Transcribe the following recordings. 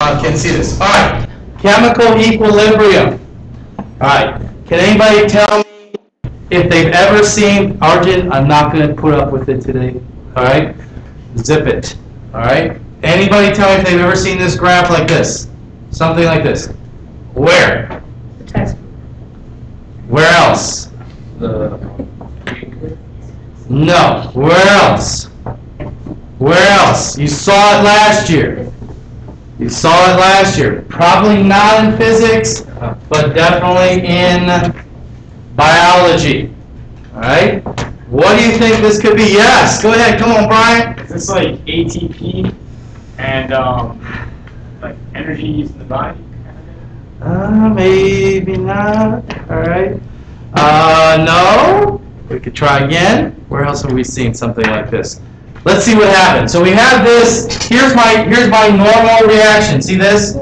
uh, can see this. All right, chemical equilibrium. All right, can anybody tell me if they've ever seen, Arjun, I'm not going to put up with it today, all right? Zip it, all right? Anybody tell me if they've ever seen this graph like this? Something like this? Where? The textbook. Where else? No, where else? Where else? You saw it last year. You saw it last year. Probably not in physics, but definitely in biology. All right? What do you think this could be? Yes, go ahead. Come on, Brian. Is this like ATP and um, like energy used in the body? Uh, maybe not. All right. Uh, no. We could try again. Where else have we seen something like this? Let's see what happens. So we have this. Here's my here's my normal reaction. See this?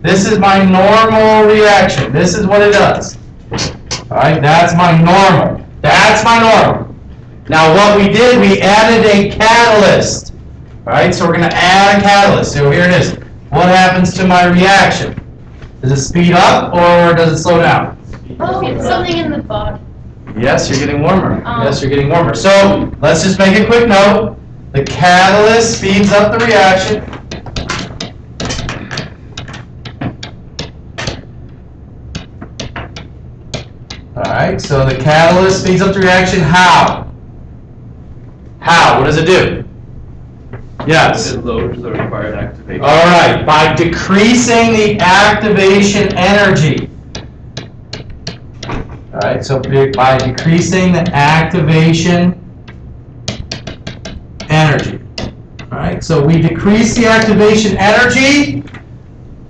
This is my normal reaction. This is what it does. All right. That's my normal. That's my normal. Now what we did, we added a catalyst. All right. So we're going to add a catalyst. So here it is. What happens to my reaction? Does it speed up or does it slow down? Oh, it's something in the body. Yes, you're getting warmer. Oh. Yes, you're getting warmer. So let's just make a quick note. The catalyst speeds up the reaction. All right, so the catalyst speeds up the reaction. How? How? What does it do? Yes. It lowers the required activation. All right, by decreasing the activation energy. All right, so by decreasing the activation energy. All right, so we decrease the activation energy,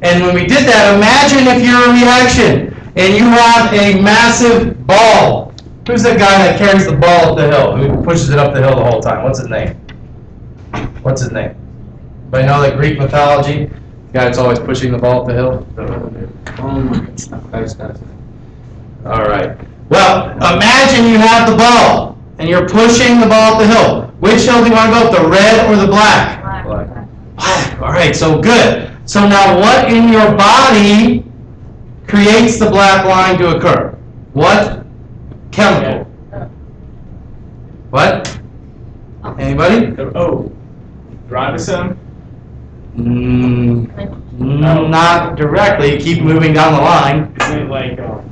and when we did that, imagine if you're a reaction and you have a massive ball. Who's the guy that carries the ball up the hill? Who pushes it up the hill the whole time? What's his name? What's his name? But Anybody know the Greek mythology? The guy that's always pushing the ball up the hill? All right. Well, imagine you have the ball and you're pushing the ball up the hill. Which hill do you want to go up, the red or the black? Black. Black. All right, so good. So now what in your body creates the black line to occur? What? Chemical. What? Anybody? Oh, ribosome? Mm, mm, not directly. Keep moving down the line. Is it like um,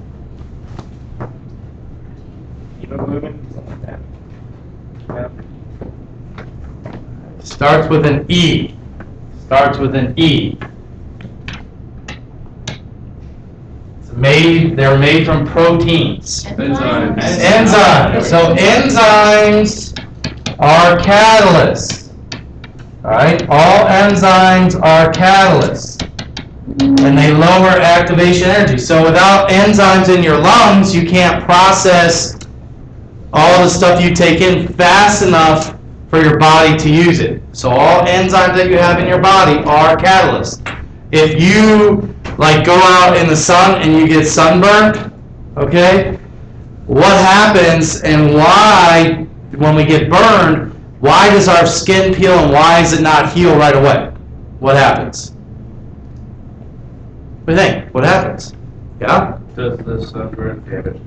hemoglobin? Something like that. Yeah. Starts with an E. Starts with an E. It's made, they're made from proteins. Enzymes. Enzymes. So enzymes are catalysts. All right, all enzymes are catalysts. And they lower activation energy. So without enzymes in your lungs, you can't process all the stuff you take in fast enough for your body to use it. So all enzymes that you have in your body are catalysts. If you like go out in the sun and you get sunburned, okay? What happens and why when we get burned, why does our skin peel and why does it not heal right away? What happens? What do you think? What happens? Yeah? Does the sunburn damage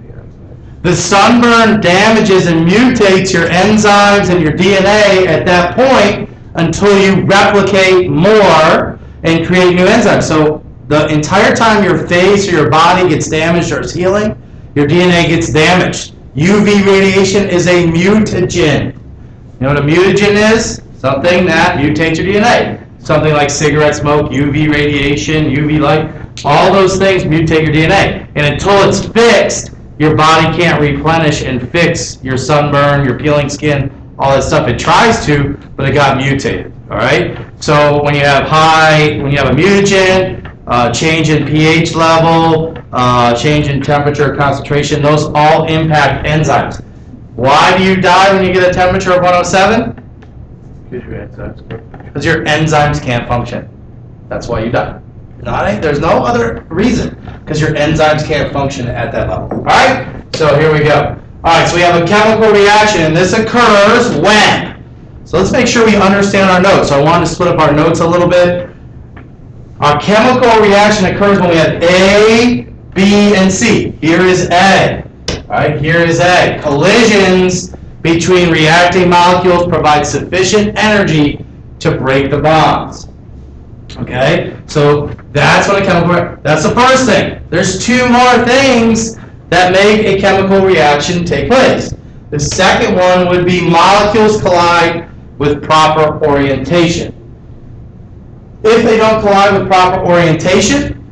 the sunburn damages and mutates your enzymes and your DNA at that point until you replicate more and create new enzymes. So the entire time your face or your body gets damaged or is healing, your DNA gets damaged. UV radiation is a mutagen. You know what a mutagen is? Something that mutates your DNA. Something like cigarette smoke, UV radiation, UV light, all those things mutate your DNA. And until it's fixed, your body can't replenish and fix your sunburn, your peeling skin, all that stuff. It tries to, but it got mutated. All right. So when you have high, when you have a mutagen, uh, change in pH level, uh, change in temperature, concentration, those all impact enzymes. Why do you die when you get a temperature of 107? Because your enzymes. Because your enzymes can't function. That's why you die. There's no other reason. Because your enzymes can't function at that level. All right? So here we go. All right, so we have a chemical reaction, and this occurs when? So let's make sure we understand our notes. So I wanted to split up our notes a little bit. Our chemical reaction occurs when we have A, B, and C. Here is A. All right, here is A. Collisions between reacting molecules provide sufficient energy to break the bonds. Okay, so that's what a chemical, that's the first thing. There's two more things that make a chemical reaction take place. The second one would be molecules collide with proper orientation. If they don't collide with proper orientation,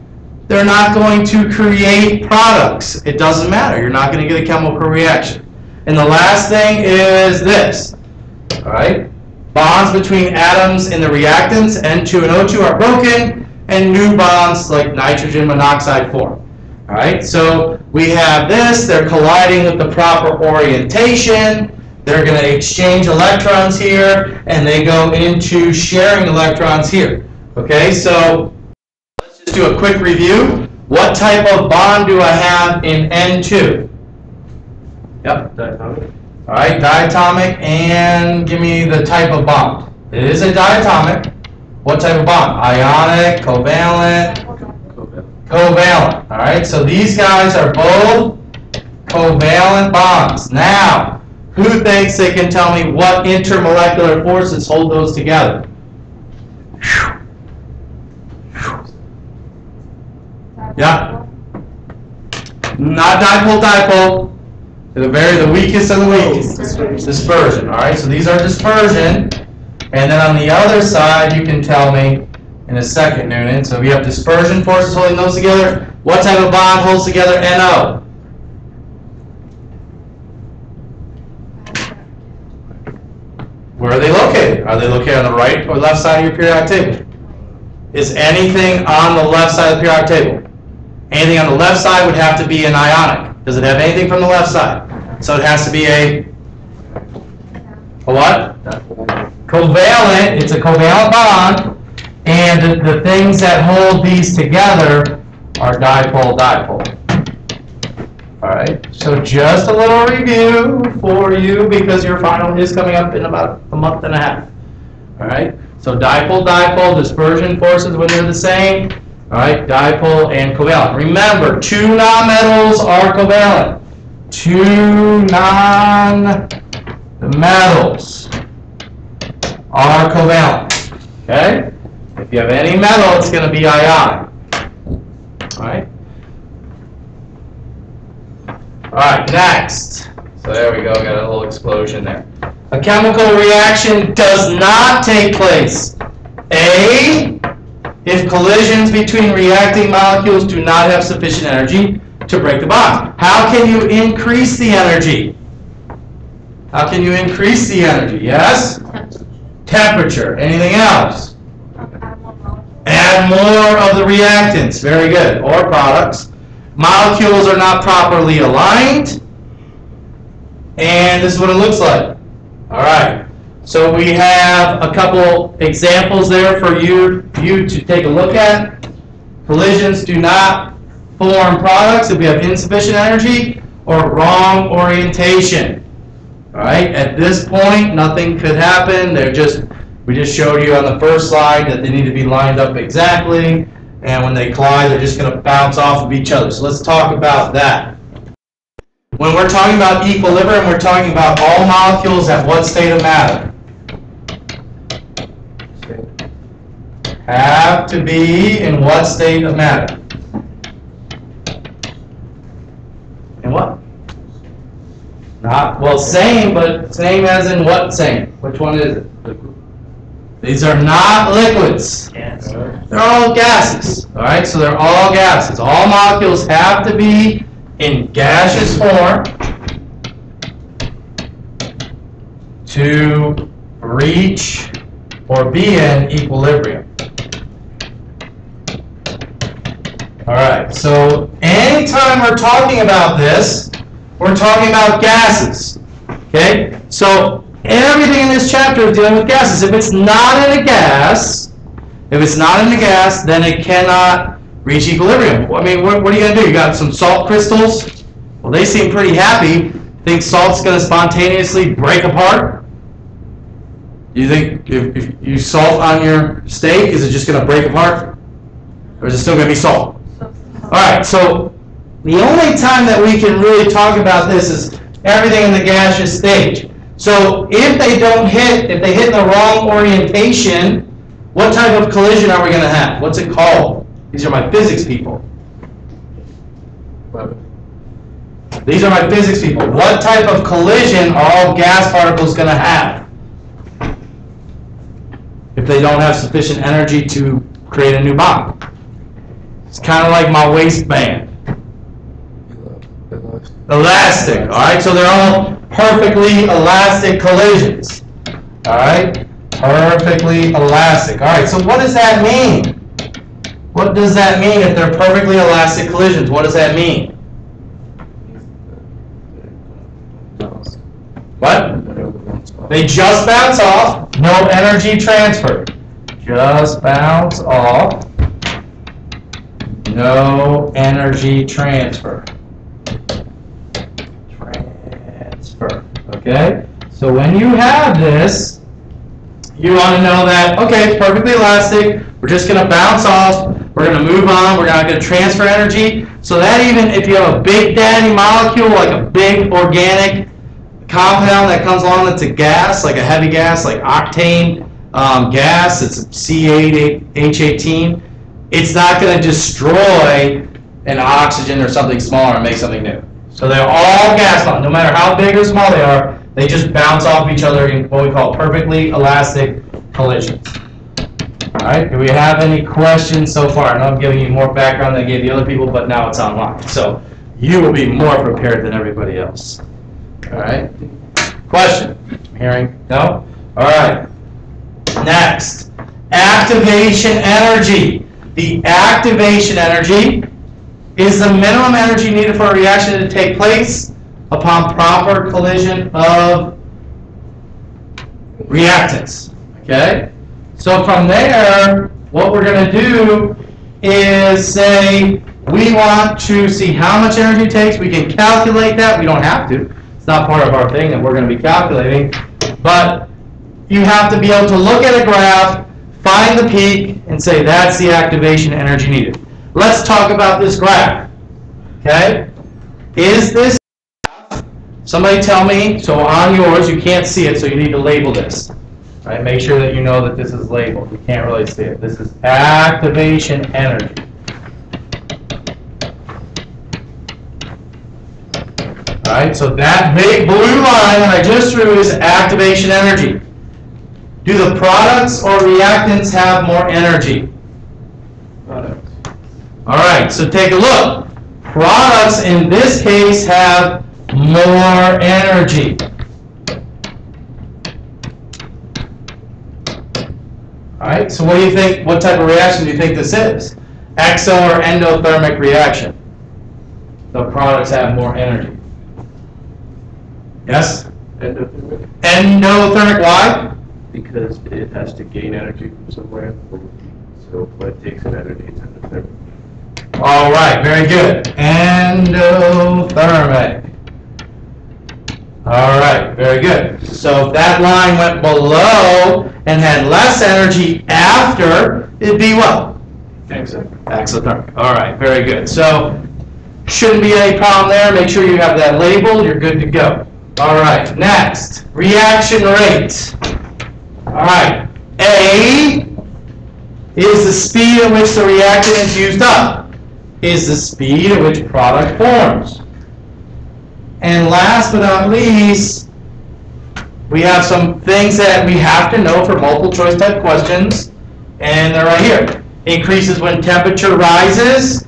they're not going to create products. It doesn't matter. You're not going to get a chemical reaction. And the last thing is this. All right? Bonds between atoms in the reactants, N2 and O2, are broken, and new bonds like nitrogen monoxide form. All right? So we have this. They're colliding with the proper orientation. They're going to exchange electrons here, and they go into sharing electrons here. Okay, so let's just do a quick review. What type of bond do I have in N2? Yep. Diatomic? All right, diatomic, and give me the type of bond. It is a diatomic. What type of bond? Ionic, covalent, Covalent. covalent. All right, so these guys are both covalent bonds. Now, who thinks they can tell me what intermolecular forces hold those together? Yeah. Not dipole, dipole. The very, the weakest of the weakest. Dispersion, all right? So these are dispersion. And then on the other side, you can tell me in a second, Noonan. So we have dispersion forces holding those together. What type of bond holds together NO? Where are they located? Are they located on the right or left side of your periodic table? Is anything on the left side of the periodic table? Anything on the left side would have to be an ionic. Does it have anything from the left side? So it has to be a, a what? Covalent, it's a covalent bond, and the, things that hold these together are dipole-dipole. All right, so just a little review for you because your final is coming up in about a month and a half. All right, so dipole-dipole dispersion forces when they're the same. All right, dipole and covalent. Remember, two nonmetals are covalent. Two non-metals are covalent. Okay? If you have any metal, it's going to be ionic. All right? All right, next. So there we go, got a little explosion there. A chemical reaction does not take place. A, if collisions between reacting molecules do not have sufficient energy to break the bond. How can you increase the energy? How can you increase the energy? Yes? Temperature. Anything else? Add more of the reactants. Very good. Or products. Molecules are not properly aligned. And this is what it looks like. All right. So we have a couple examples there for you, you to take a look at. Collisions do not form products if we have insufficient energy or wrong orientation. All right, at this point, nothing could happen. They're just, we just showed you on the first slide that they need to be lined up exactly. And when they collide, they're just going to bounce off of each other. So let's talk about that. When we're talking about equilibrium, we're talking about all molecules at what state of matter? Have to be in what state of matter? In what? Not, well, same, but same as in what same? Which one is it? These are not liquids. They're all gases, all right? So they're all gases. All molecules have to be in gaseous form to reach or be in equilibrium. All right, so anytime we're talking about this, we're talking about gases. Okay? So everything in this chapter is dealing with gases. If it's not in a gas, if it's not in a gas, then it cannot reach equilibrium. I mean, what, what are you going to do? You got some salt crystals? Well, they seem pretty happy. Think salt's going to spontaneously break apart? You think if, if you salt on your steak, is it just going to break apart? Or is it still gonna be salt? All right, so the only time that we can really talk about this is everything in the gaseous stage. So if they don't hit, if they hit in the wrong orientation, what type of collision are we gonna have? What's it called? These are my physics people. These are my physics people. What type of collision are all gas particles gonna have? If they don't have sufficient energy to create a new bond. It's kind of like my waistband. Elastic, all right? So they're all perfectly elastic collisions. All right? Perfectly elastic. All right, so what does that mean? What does that mean if they're perfectly elastic collisions? What does that mean? What? They just bounce off, no energy transfer. Just bounce off, no energy transfer. Transfer, okay? So when you have this, you want to know that, okay, it's perfectly elastic, we're just going to bounce off, we're going to move on, we're not going to transfer energy. So that even if you have a big daddy molecule, like a big organic compound that comes along that's a gas, like a heavy gas, like octane um, gas, it's C8H18, it's not going to destroy an oxygen or something smaller and make something new. So they're all gas bonds, no matter how big or small they are, they just bounce off each other in what we call perfectly elastic collisions. All right, do we have any questions so far? I know I'm giving you more background than I gave the other people, but now it's online. So you will be more prepared than everybody else. All right? Question? Hearing? No? All right. Next, activation energy. The activation energy is the minimum energy needed for a reaction to take place upon proper collision of reactants. Okay? So from there, what we're going to do is say we want to see how much energy it takes. We can calculate that. We don't have to. It's not part of our thing that we're going to be calculating. But you have to be able to look at a graph, find the peak, and say that's the activation energy needed. Let's talk about this graph. Okay? Is this Somebody tell me, so on yours, you can't see it, so you need to label this. Right? Make sure that you know that this is labeled. You can't really see it. This is activation energy. All right, so that big blue line that I just drew is activation energy. Do the products or reactants have more energy? All right, so take a look. Products in this case have more energy. All right, so what do you think, what type of reaction do you think this is? Exo or endothermic reaction? The products have more energy. Yes? Endothermic, Endothermic, why? because it has to gain energy from somewhere. So what takes an energy is endothermic. All right, very good. Endothermic. Uh, All right, very good. So if that line went below and had less energy after, it'd be what? Exothermic. All right, very good. So shouldn't be any problem there. Make sure you have that labeled. You're good to go. All right, next, reaction rate. All right, A is the speed at which the reactant is used up. Is the speed at which product forms. And last but not least, we have some things that we have to know for multiple choice type questions, and they're right here. Increases when temperature rises,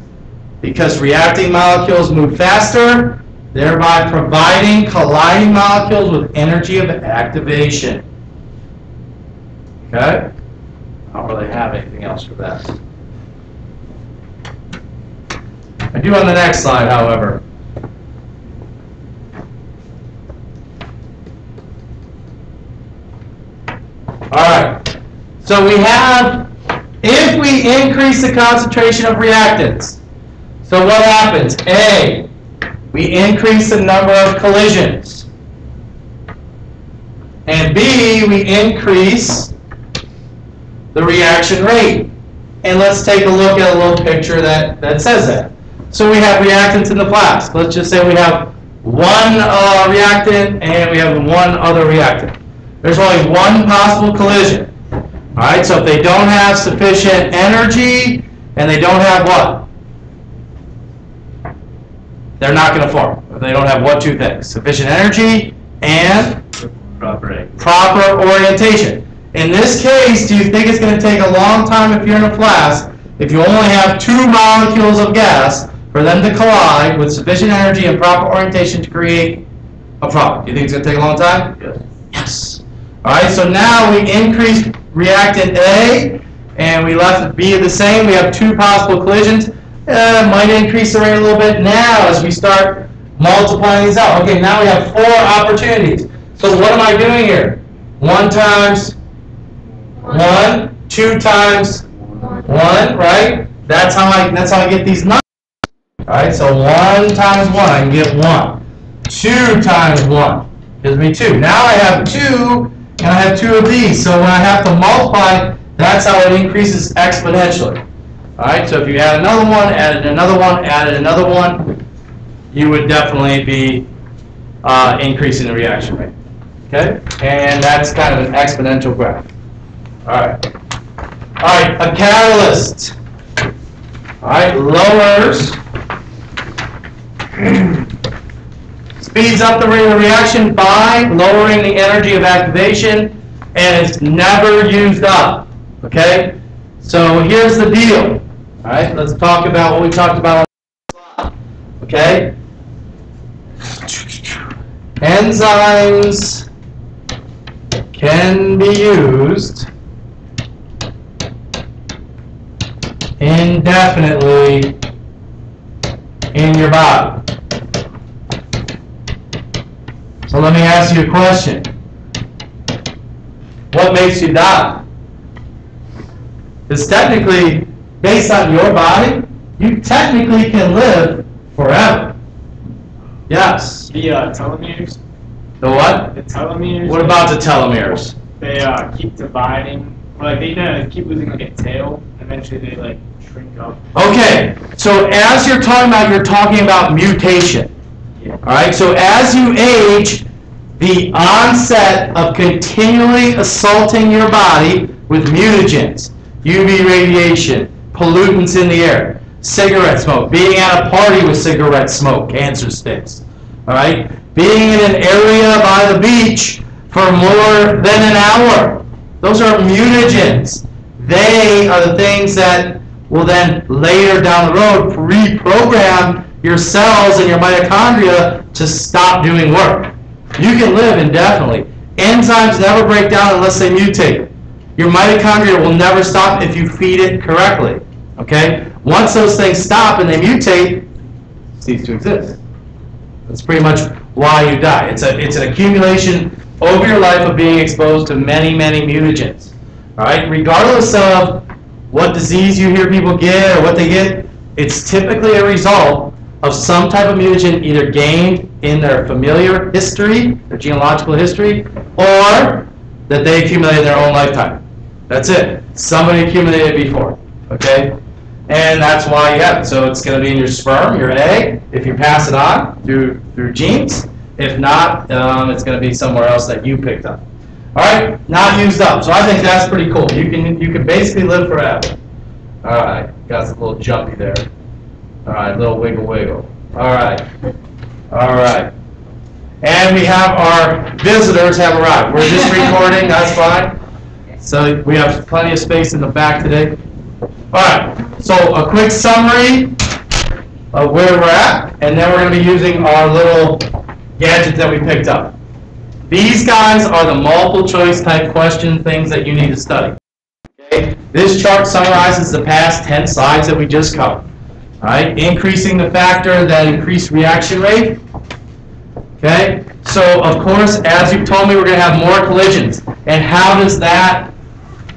because reacting molecules move faster, thereby providing colliding molecules with energy of activation. Okay? I don't really have anything else for that. I do on the next slide, however. All right. So we have, if we increase the concentration of reactants, so what happens? A, we increase the number of collisions. And B, we increase the reaction rate. and let's take a look at a little picture that, that says that. So we have reactants in the flask. Let's just say we have one uh, reactant and we have one other reactant. There's only one possible collision. All right, so if they don't have sufficient energy and they don't have what? They're not going to form. They don't have what two things? Sufficient energy and Proper proper orientation. In this case, do you think it's going to take a long time if you're in a flask, if you only have two molecules of gas, for them to collide with sufficient energy and proper orientation to create a product? Do you think it's going to take a long time? Yes. Yes. All right, so now we increased reactant A, and we left B the same. We have two possible collisions. Uh, might increase the rate a little bit now as we start multiplying these out. Okay, now we have four opportunities. So what am I doing here? One times one, two times one, right? That's how I, that's how I get these numbers. All right, so one times one, I can get one. Two times one gives me two. Now I have two, and I have two of these. So when I have to multiply, that's how it increases exponentially. All right, so if you add another one, added another one, added another one, you would definitely be uh, increasing the reaction rate. Okay, and that's kind of an exponential graph. All right. All right, a catalyst. All right, lowers, speeds up the rate of reaction by lowering the energy of activation, and it's never used up. Okay? So here's the deal. All right, let's talk about what we talked about. Okay? Enzymes can be used indefinitely in your body. So let me ask you a question. What makes you die? Because technically, based on your body, you technically can live forever. Yes. The uh, telomeres, The what? the telomeres. What about the telomeres? They uh, keep dividing. Like they of keep losing like a tail. Eventually they like. Okay, so as you're talking about, you're talking about mutation. All right, so as you age, the onset of continually assaulting your body with mutagens, UV radiation, pollutants in the air, cigarette smoke, being at a party with cigarette smoke, cancer sticks. All right, being in an area by the beach for more than an hour. Those are mutagens. They are the things that will then later down the road reprogram your cells and your mitochondria to stop doing work. You can live indefinitely. Enzymes never break down unless they mutate. Your mitochondria will never stop if you feed it correctly. Okay? Once those things stop and they mutate, cease to exist. That's pretty much why you die. It's a it's an accumulation over your life of being exposed to many, many mutagens. All right? Regardless of what disease you hear people get or what they get, it's typically a result of some type of mutagen either gained in their familiar history, their genealogical history, or that they accumulated in their own lifetime. That's it. Somebody accumulated before. Okay? And that's why you have it. So it's going to be in your sperm, your egg, if you pass it on through through genes. If not, um, it's going to be somewhere else that you picked up. All right, not used up. So I think that's pretty cool. You can you can basically live forever. All right, got a little jumpy there. All right, little wiggle wiggle. All right, all right. And we have our visitors have arrived. We're just recording. That's fine. So we have plenty of space in the back today. All right. So a quick summary of where we're at, and then we're going to be using our little gadget that we picked up. These guys are the multiple choice type question things that you need to study. Okay? This chart summarizes the past 10 slides that we just covered. All right? Increasing the factor that increased reaction rate. Okay? So, of course, as you've told me, we're going to have more collisions. And how does that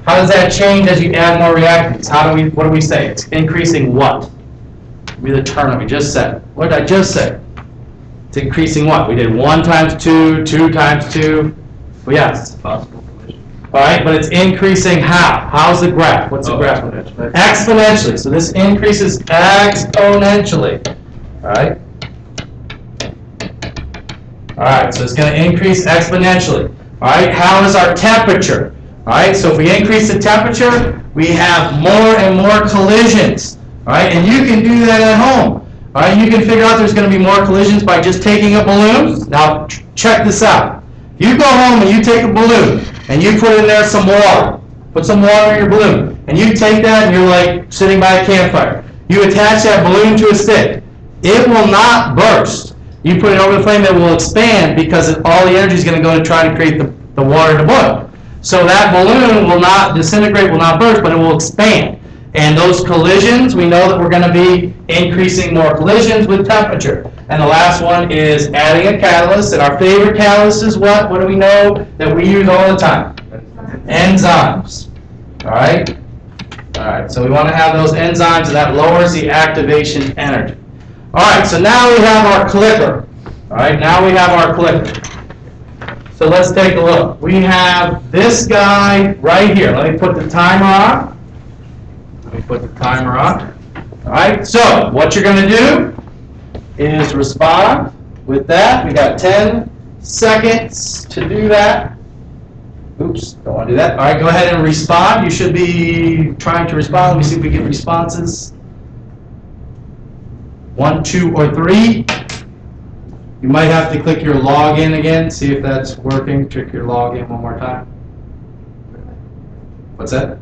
how does that change as you add more reactants? How do we what do we say? It's increasing what? We the term we just said. What did I just say? It's increasing what? We did one times two, two times two. Well, yes. Possible collision. All right, but it's increasing how? How's the graph? What's the Oh, graph? exponentially. Exponentially. So this increases exponentially. All right. All right, so it's going to increase exponentially. All right, how is our temperature? All right, so if we increase the temperature, we have more and more collisions. All right, and you can do that at home. All right, you can figure out there's going to be more collisions by just taking a balloon. Now, check this out. You go home and you take a balloon and you put in there some water. Put some water in your balloon. And you take that and you're like sitting by a campfire. You attach that balloon to a stick. It will not burst. You put it over the flame, it will expand because all the energy is going to go to try to create the, the water to boil. So that balloon will not disintegrate, will not burst, but it will expand. And those collisions, we know that we're going to be increasing more collisions with temperature. And the last one is adding a catalyst. And our favorite catalyst is what? What do we know that we use all the time? Enzymes. All right? All right, so we want to have those enzymes, and that lowers the activation energy. All right, so now we have our clicker. All right, now we have our clicker. So let's take a look. We have this guy right here. Let me put the timer on. Put the timer on. All right, so what you're going to do is respond with that. We got 10 seconds to do that. Oops, don't want to do that. All right, go ahead and respond. You should be trying to respond. Let me see if we get responses. One, two, or three. You might have to click your login again, see if that's working. Check your login one more time. What's that?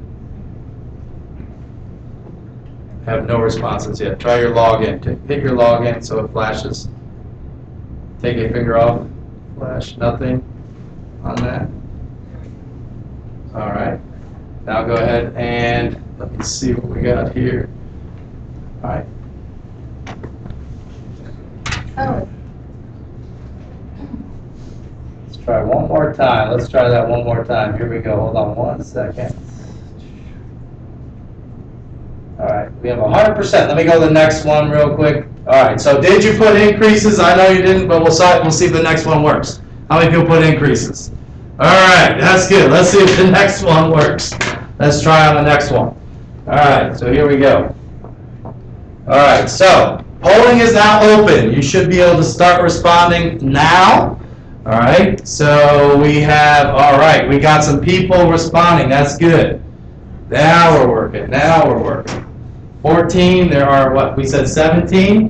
Have no responses yet. Try your login. Hit your login so it flashes. Take your finger off. Flash, nothing on that. All right. Now go ahead and let me see what we got here. All right. Oh, Let's try one more time. Let's try that one more time. Here we go. Hold on one second. All right, we have hundred percent. Let me go to the next one real quick. All right, so did you put increases? I know you didn't, but we'll see, we'll see if the next one works. How many people put increases? All right, that's good. Let's see if the next one works. Let's try on the next one. All right, so here we go. All right, so polling is now open. You should be able to start responding now. All right, so we have, all right, we got some people responding. That's good. Now we're working. Now we're working. 14, there are what? We said 17?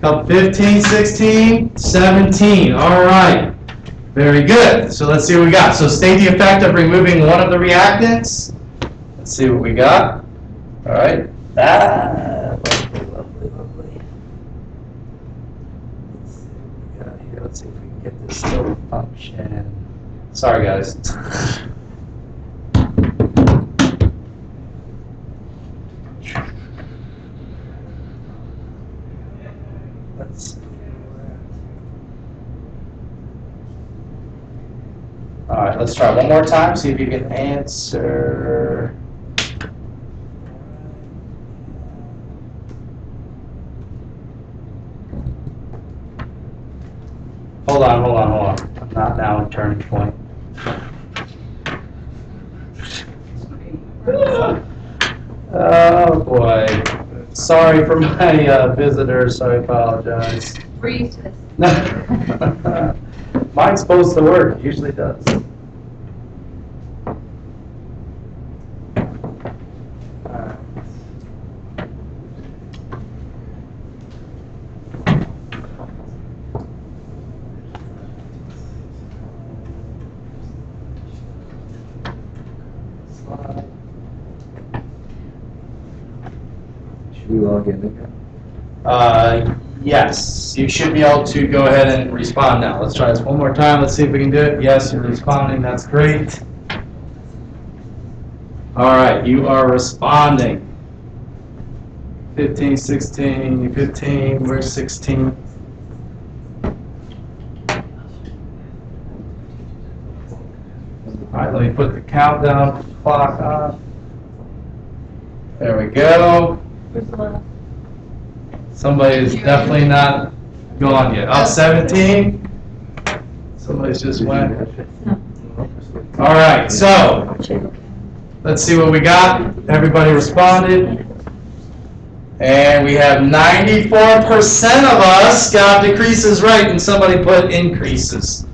Couple 15, 16, 17. All right. Very good. So let's see what we got. So state the effect of removing one of the reactants. Let's see what we got. All right. Ah, lovely, lovely, lovely. Let's see what we got here. Let's see if we can get this still to function. Sorry, guys. Let's see. All right, let's try one more time, see if you can answer. Hold on, hold on, hold on. I'm not now in TurningPoint. Oh, boy. Sorry for my uh, visitors, I apologize. we're used to this. Mine's supposed to work, it usually does. We log in again? Uh, yes, you should be able to go ahead and respond now. Let's try this one more time. Let's see if we can do it. Yes, you're responding. That's great. All right, you are responding. 15, 16, 15, where's 16? All right, let me put the countdown clock on. There we go. Somebody is definitely not gone yet. Oh, 17? Somebody's just went. All right, so, let's see what we got. Everybody responded. And we have ninety-four percent of us got decreases right, and somebody put increases.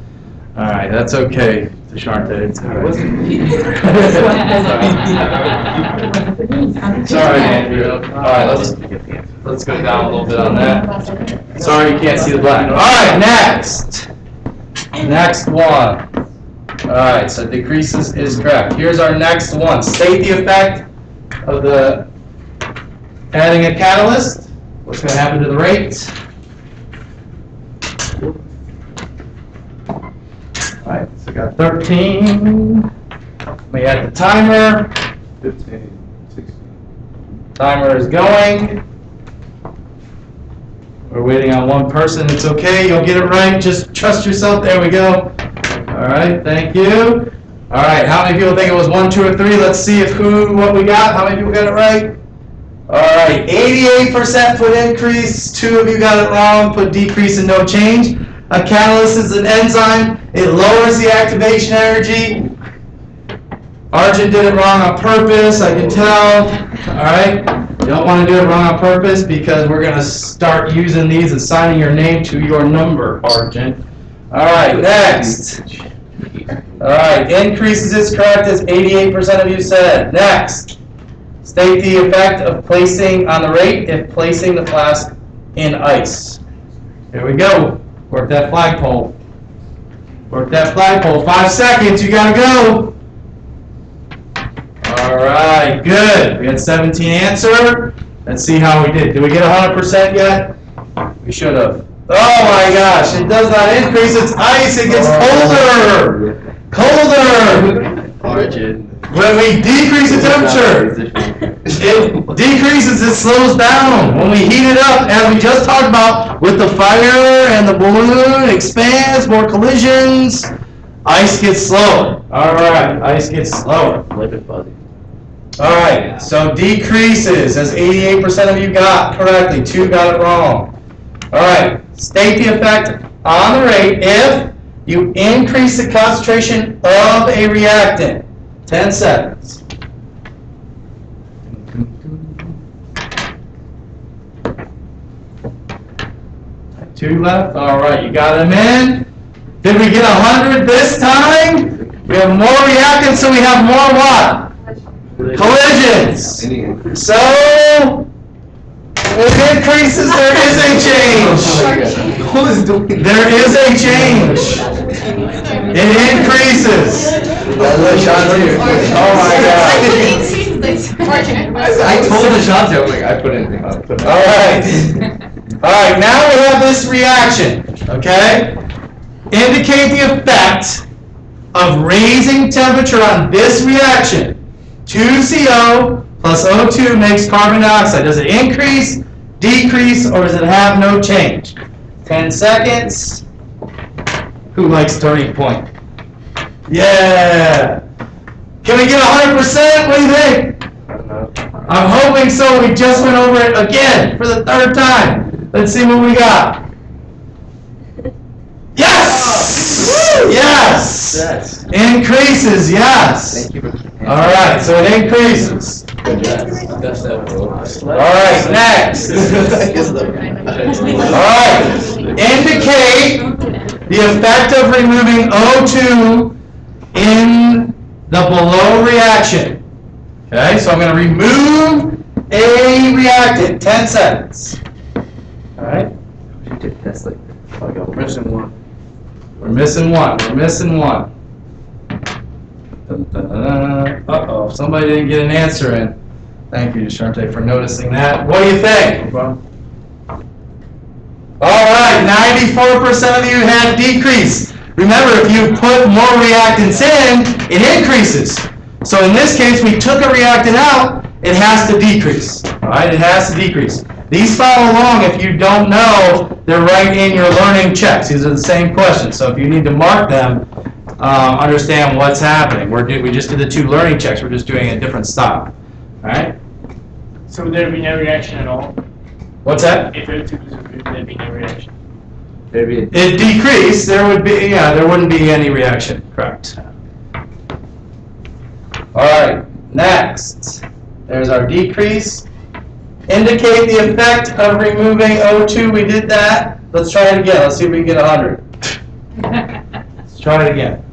All right, that's okay, Desharte, it's all right. Sorry, Andrew. All right, let's, let's go down a little bit on that. Sorry you can't see the black. All right, next. Next one. All right, so decreases is correct. Here's our next one. State the effect of the adding a catalyst. What's going to happen to the rate? All right, so we got 13. We add the timer. Fifteen, sixteen. Timer is going. We're waiting on one person. It's okay. You'll get it right. Just trust yourself. There we go. All right. Thank you. All right. How many people think it was one, two, or three? Let's see if who, what we got. How many people got it right? All right. 88% put increase. Two of you got it wrong. Put decrease and no change. A catalyst is an enzyme. It lowers the activation energy. Arjun did it wrong on purpose, I can tell. All right? You don't want to do it wrong on purpose because we're going to start using these and signing your name to your number, Arjun. All right, next. All right, increases is correct as 88% of you said. Next. State the effect of placing on the rate if placing the flask in ice. Here we go. Work that flagpole. Work that flagpole. Five seconds, you gotta go. All right, good. We had 17 answer. Let's see how we did. Did we get 100% yet? We should have. Oh my gosh, it does not increase, it's ice, it gets oh. colder. Colder. Arjun. When we decrease the temperature, it decreases, it slows down. When we heat it up, as we just talked about, with the fire and the balloon, expands, more collisions, ice gets slower. All right, ice gets slower. All right, so decreases, as 88% of you got correctly, two got it wrong. All right, state the effect on the rate if you increase the concentration of a reactant. 10 seconds. Two left, all right, you got them in. Did we get 100 this time? We have more reactants, so we have more what? Collisions. So, it increases, there is a change. There is a change. It increases. Oh my I told Ashante, I'm like, I put anything, I. All right. All right, now we have this reaction, okay? Indicate the effect of raising temperature on this reaction. 2CO plus O2 makes carbon dioxide. Does it increase, decrease, or does it have no change? 10 seconds. Who likes TurningPoint? Yeah. Can we get 100%? What do you think? I'm hoping so. We just went over it again for the third time. Let's see what we got. Yes! Yes! Yes. Increases, yes. Thank you for. All right, so it increases. That All right, next. All right, indicate the effect of removing O2 in the below reaction. Okay, so I'm going to remove a reactant, 10 seconds. All right, That's like, I got missing one. we're missing one, we're missing one. Uh-oh, somebody didn't get an answer in. Thank you, Shante, for noticing that. What do you think? All right, ninety-four percent of you had decrease. Remember, if you put more reactants in, it increases. So in this case, we took a reactant out, it has to decrease. All right, it has to decrease. These follow along, if you don't know, they're right in your learning checks. These are the same questions, so if you need to mark them, um, understand what's happening. We're, do- we just did the two learning checks, we're just doing a different style. All right? So would there be no reaction at all? What's that? If O2 was removed, there'd be no reaction. It decreased, there would be, yeah, there wouldn't be any reaction, correct. All right, next, there's our decrease. Indicate the effect of removing O2, we did that. Let's try it again, let's see if we can get 100. let's try it again.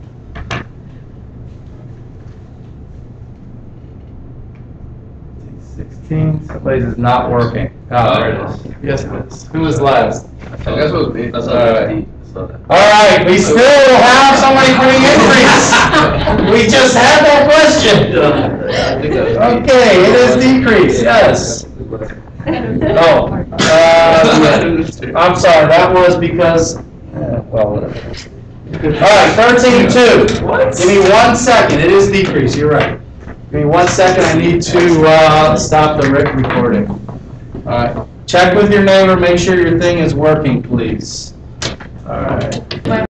Sixteen, someplace is not working. Oh, there it is. Yes, it is. Who was last? I guess it was me. That's all right. All right, we still have somebody putting increase. We just had that question. Okay, it is decrease, yes. Oh, uh, I'm sorry, that was because, uh, well, whatever. All right, thirteen two. What? Give me one second, it is decrease, you're right. Give me one second, I need to, uh, stop the rec- recording. All right, check with your neighbor, make sure your thing is working, please. All right.